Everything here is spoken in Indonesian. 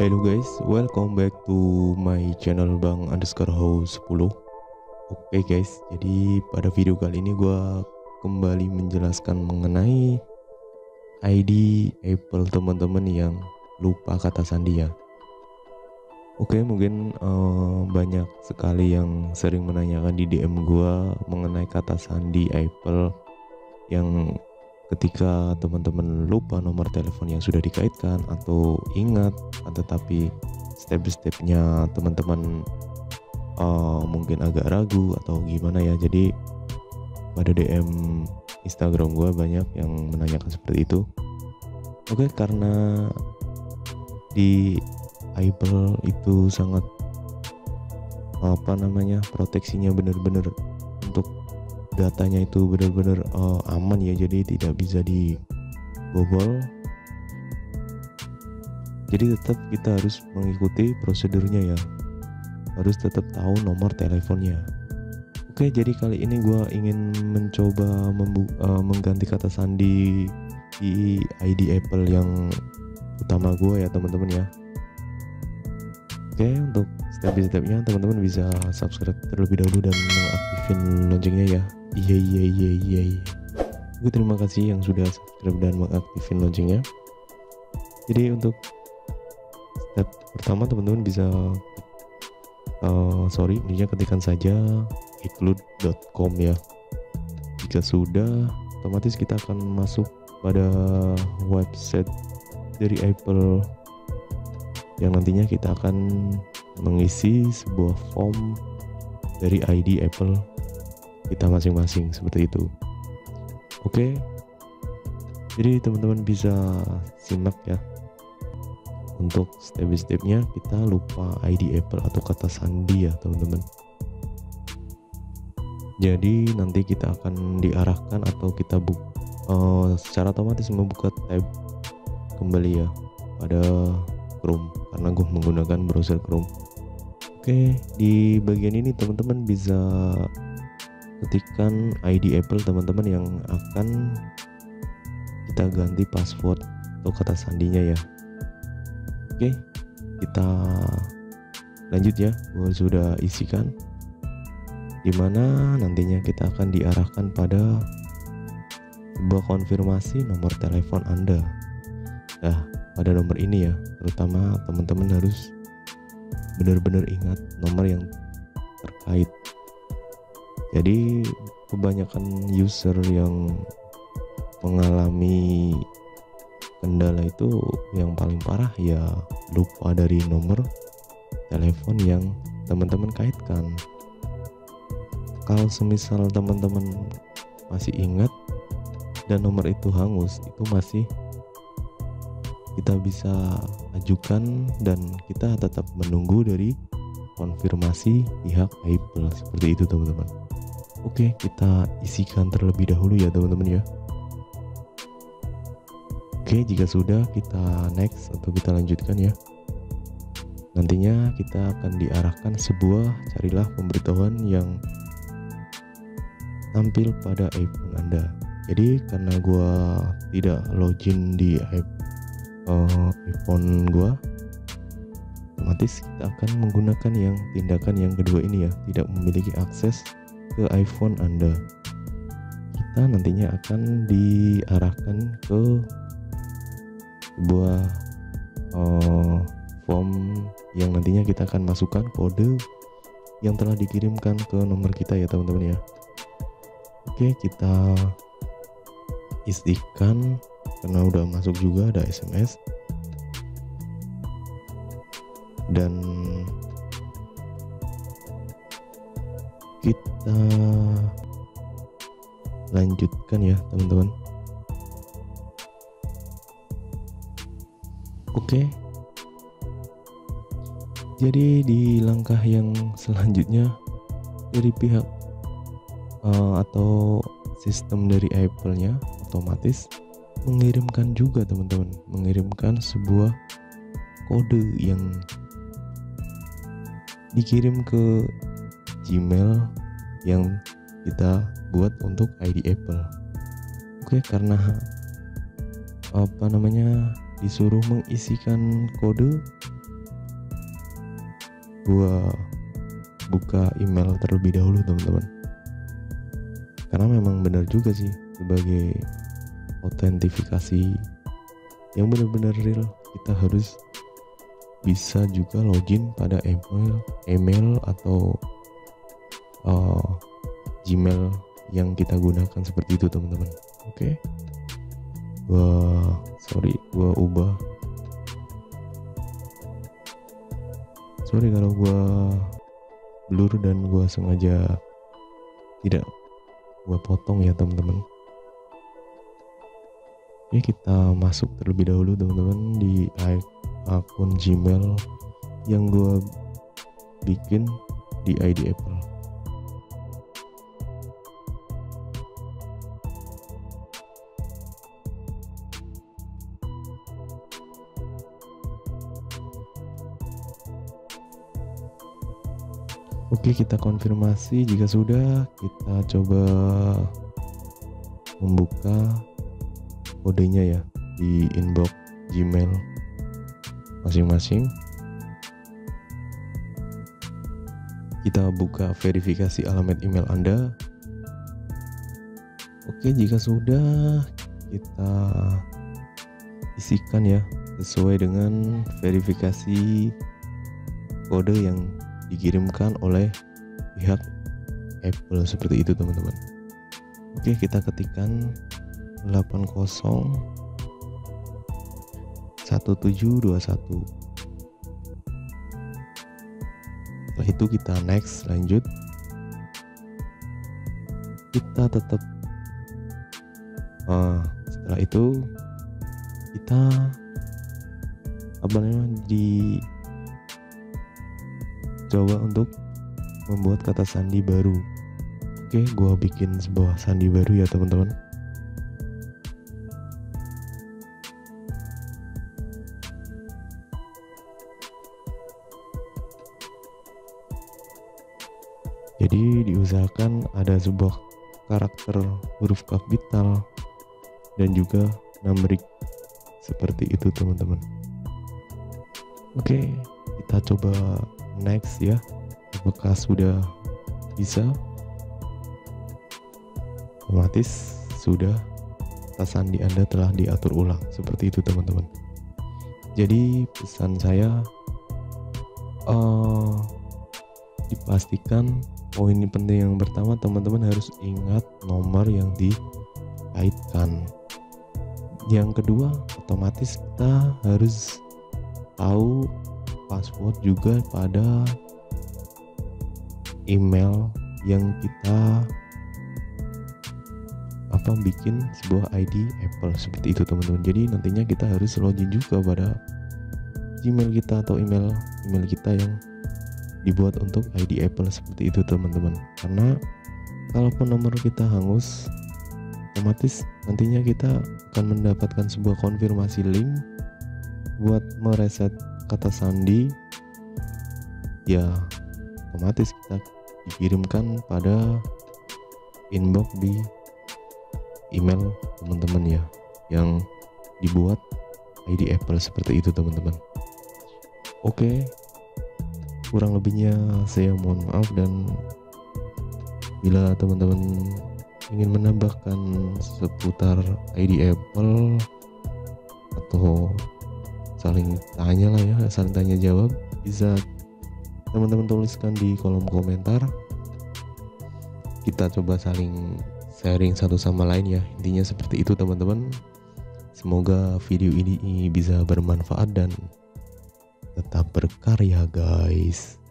Hello guys, welcome back to my channel Bang underscore house 10 Oke guys, jadi pada video kali ini gue kembali menjelaskan mengenai ID Apple teman-teman yang lupa kata sandi ya. Oke mungkin uh, banyak sekali yang sering menanyakan di DM gue mengenai kata sandi Apple yang ketika teman-teman lupa nomor telepon yang sudah dikaitkan atau ingat tetapi step-stepnya teman-teman uh, mungkin agak ragu atau gimana ya jadi pada DM Instagram gue banyak yang menanyakan seperti itu. Oke karena di Apple itu sangat apa namanya proteksinya benar-benar untuk datanya itu benar-benar uh, aman ya jadi tidak bisa dibobol. Jadi tetap kita harus mengikuti prosedurnya ya. Harus tetap tahu nomor teleponnya. Oke jadi kali ini gue ingin mencoba uh, mengganti kata sandi di ID Apple yang utama gue ya teman-teman ya. Oke untuk step-stepnya teman-teman bisa subscribe terlebih dahulu dan mengaktifkan loncengnya ya. Iya iya iya iya gue terima kasih yang sudah subscribe dan mengaktifkan loncengnya. Jadi untuk step pertama teman-teman bisa uh, sorry ininya ketikkan saja icloud.com ya. Jika sudah otomatis kita akan masuk pada website dari Apple yang nantinya kita akan mengisi sebuah form dari ID Apple kita masing-masing seperti itu. Oke. Jadi teman-teman bisa simak ya. Untuk step-stepnya kita lupa ID Apple atau kata sandi ya teman-teman. Jadi nanti kita akan diarahkan atau kita bu uh, secara otomatis membuka tab kembali ya pada Chrome karena gue menggunakan browser Chrome oke di bagian ini teman-teman bisa ketikkan ID Apple teman-teman yang akan kita ganti password atau kata sandinya ya. Oke kita lanjut ya. Gue sudah isikan. Di mana nantinya kita akan diarahkan pada sebuah konfirmasi nomor telepon anda. Nah pada nomor ini ya terutama teman-teman harus benar-benar ingat nomor yang terkait. Jadi kebanyakan user yang mengalami kendala itu yang paling parah ya lupa dari nomor telepon yang teman-teman kaitkan. Kalau semisal teman-teman masih ingat dan nomor itu hangus itu masih kita bisa ajukan dan kita tetap menunggu dari konfirmasi pihak Apple seperti itu teman-teman Oke, kita isikan terlebih dahulu ya teman-teman ya. Oke, jika sudah kita next atau kita lanjutkan ya. Nantinya kita akan diarahkan sebuah carilah pemberitahuan yang tampil pada iPhone Anda. Jadi karena gue tidak login di uh, iPhone gue, otomatis kita akan menggunakan yang tindakan yang kedua ini ya, tidak memiliki akses ke iPhone Anda. Kita nantinya akan diarahkan ke sebuah uh, form yang nantinya kita akan masukkan kode yang telah dikirimkan ke nomor kita ya teman-teman ya. Oke, kita istikan karena udah masuk juga ada SMS dan kita lanjutkan ya teman-teman. Oke. Jadi di langkah yang selanjutnya dari pihak uh, atau sistem dari Apple-nya otomatis mengirimkan juga teman-teman mengirimkan sebuah kode yang dikirim ke Gmail yang kita buat untuk ID Apple. Oke, karena apa namanya disuruh mengisikan kode gua buka email terlebih dahulu teman-teman karena memang benar juga sih sebagai autentifikasi yang benar-benar real. Kita harus bisa juga login pada email email atau uh, Gmail yang kita gunakan seperti itu teman-teman. Oke? Okay? gua sorry gua ubah. Sorry kalau gua blur dan gua sengaja tidak gua potong ya teman-teman Oke kita masuk terlebih dahulu teman-teman di akun Gmail yang gua bikin di ID Apple. Oke kita konfirmasi. Jika sudah kita coba membuka kodenya ya di inbox Gmail masing-masing. Kita buka verifikasi alamat email Anda. Oke jika sudah kita isikan ya sesuai dengan verifikasi kode yang dikirimkan oleh pihak Apple. Seperti itu teman-teman. Oke kita ketikkan 80 1721 setelah itu kita next lanjut. Kita tetap uh, setelah itu kita apa namanya di coba untuk membuat kata sandi baru. Oke gua bikin sebuah sandi baru ya teman-teman jadi diusahakan ada sebuah karakter huruf kapital dan juga numerik seperti itu teman-teman. Oke kita coba next ya. Apakah sudah bisa? Otomatis sudah. Kata sandi anda telah diatur ulang. Seperti itu teman-teman. Jadi pesan saya uh, dipastikan poin penting yang pertama teman-teman harus ingat nomor yang dikaitkan yang kedua otomatis kita harus tahu password juga pada email yang kita apa bikin sebuah ID Apple. Seperti itu teman-teman. Jadi nantinya kita harus login juga pada Gmail kita atau email email kita yang dibuat untuk ID Apple seperti itu teman-teman. Karena kalaupun nomor kita hangus otomatis nantinya kita akan mendapatkan sebuah konfirmasi link buat mereset kata sandi. Ya otomatis kita dikirimkan pada inbox di email teman-teman ya yang dibuat ID Apple seperti itu teman-teman. Oke kurang lebihnya saya mohon maaf dan bila teman-teman ingin menambahkan seputar ID Apple atau saling tanya lah ya saling tanya jawab bisa teman-teman tuliskan di kolom komentar. Kita coba saling sharing satu sama lain ya intinya seperti itu teman-teman. Semoga video ini bisa bermanfaat dan tetap berkarya guys